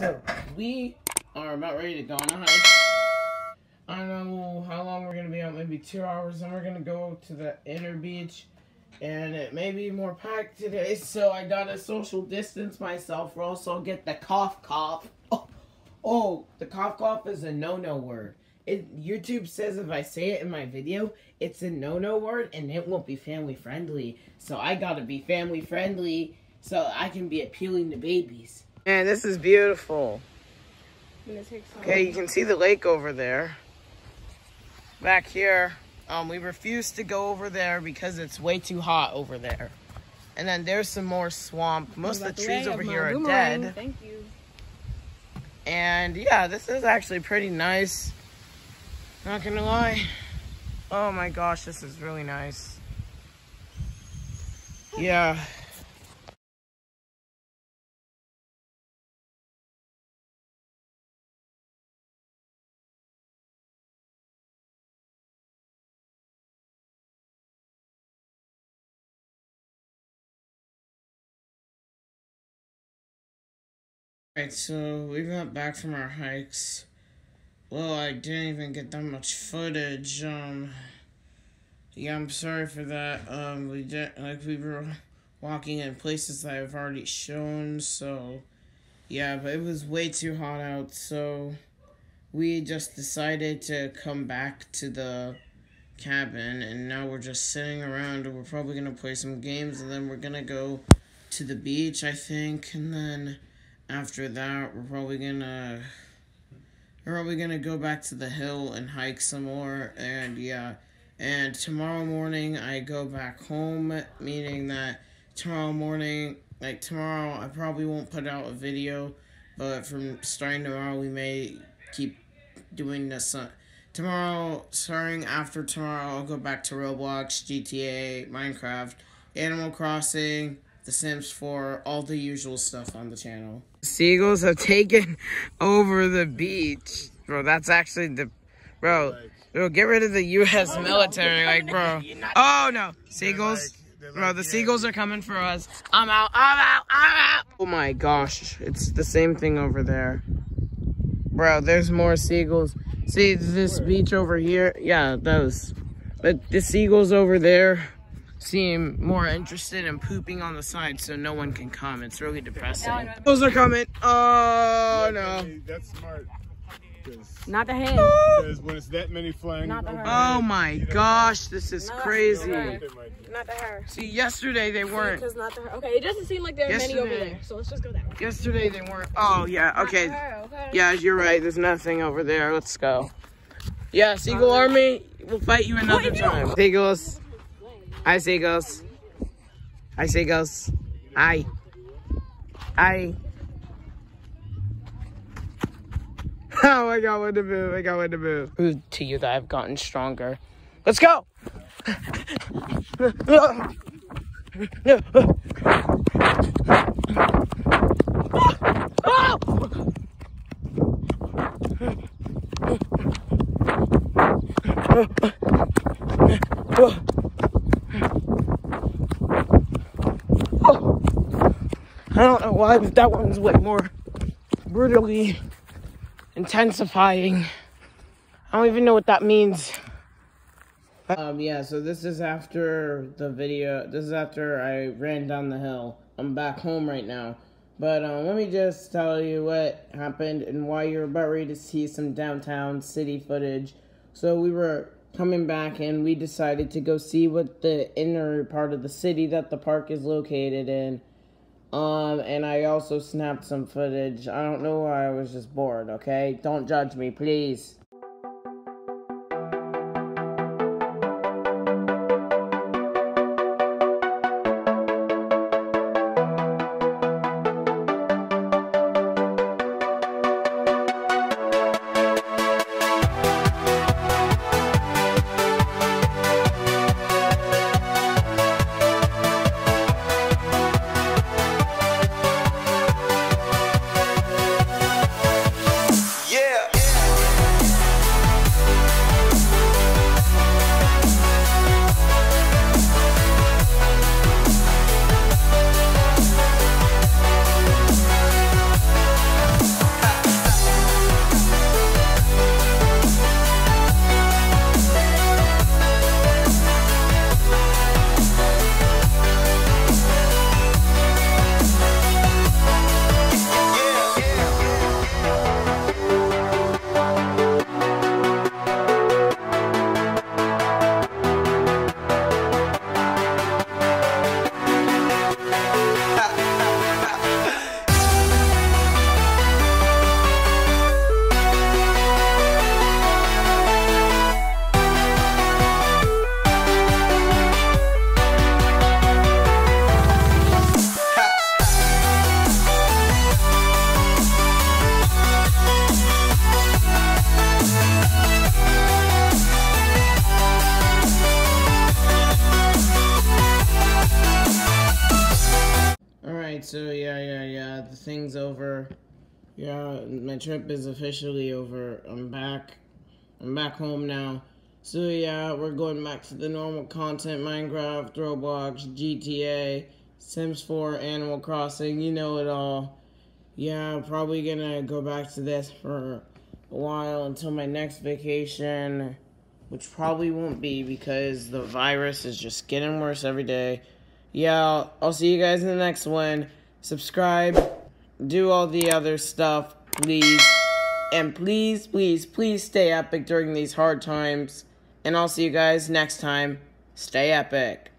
so we are about ready to go on a hike. I don't know how long we're gonna be out, maybe two hours, and we're gonna go to the inner beach. And it may be more packed today, so I gotta social distance myself, or else I'll get the cough cough. Oh, oh the cough cough is a no-no word. It, YouTube says if I say it in my video, it's a no-no word, and it won't be family friendly. So I gotta be family friendly, so I can be appealing to babies. Man, this is beautiful. Okay, you can see the lake over there. Back here, um, we refuse to go over there because it's way too hot over there. And then there's some more swamp. Most of the trees over here are dead. Thank you. And yeah, this is actually pretty nice. Not gonna lie. Oh my gosh, this is really nice. Yeah. Alright, so we got back from our hikes. Well, I didn't even get that much footage. Um, yeah, I'm sorry for that. Um, we did like we were walking in places that I've already shown. So, yeah, but it was way too hot out. So, we just decided to come back to the cabin, and now we're just sitting around. And we're probably gonna play some games, and then we're gonna go to the beach, I think, and then after that, we're probably gonna we're probably gonna go back to the hill and hike some more, and yeah. And tomorrow morning, I go back home, meaning that tomorrow morning, like tomorrow, I probably won't put out a video, but from starting tomorrow, we may keep doing this. Uh, tomorrow, starting after tomorrow, I'll go back to Roblox, GTA, Minecraft, Animal Crossing, The Sims 4, all the usual stuff on the channel. Seagulls have taken over the beach. Bro, that's actually the... Bro, bro, get rid of the U.S. military, like, bro. Oh, no. Seagulls. Bro, the seagulls are coming for us. I'm out, I'm out, I'm out. Oh my gosh, it's the same thing over there. Bro, there's more seagulls. See this beach over here? Yeah, those. But the seagulls over there seem more interested in pooping on the side so no one can come. It's really depressing. Those are coming. Oh, no. That's smart. Not the head. Because when it's that many flying, Not the her. Oh my gosh, this is crazy. Not the her. See, yesterday they weren't. Because not the her. Okay, it doesn't seem like there are many over there. So let's just go that way. Yesterday they weren't. Oh, yeah, Not okay. the her, okay? Yeah, you're right. There's nothing over there. Let's go. Yeah, Seagull Army, we'll fight you another time. Seagulls. Hi, Seagulls. Hi, Seagulls. Hi. Hi. Oh, I got one to move. I got one to move. To you that I've gotten stronger. Let's go. But that one's way more brutally intensifying. I don't even know what that means. Um, yeah, so this is after the video. This is after I ran down the hill. I'm back home right now. But um, let me just tell you what happened and why you're about ready to see some downtown city footage. So we were coming back and we decided to go see what the inner part of the city that the park is located in. Um, and I also snapped some footage. I don't know why I was just bored, okay? Don't judge me, please. Thing's over. Yeah, my trip is officially over. I'm back. I'm back home now. So yeah, we're going back to the normal content: Minecraft, Roblox, GTA, Sims 4, Animal Crossing. You know it all. Yeah, probably gonna go back to this for a while until my next vacation, which probably won't be because the virus is just getting worse every day. Yeah, I'll, I'll see you guys in the next one. Subscribe, do all the other stuff, please. And please, please, please stay epic during these hard times. And I'll see you guys next time. Stay epic.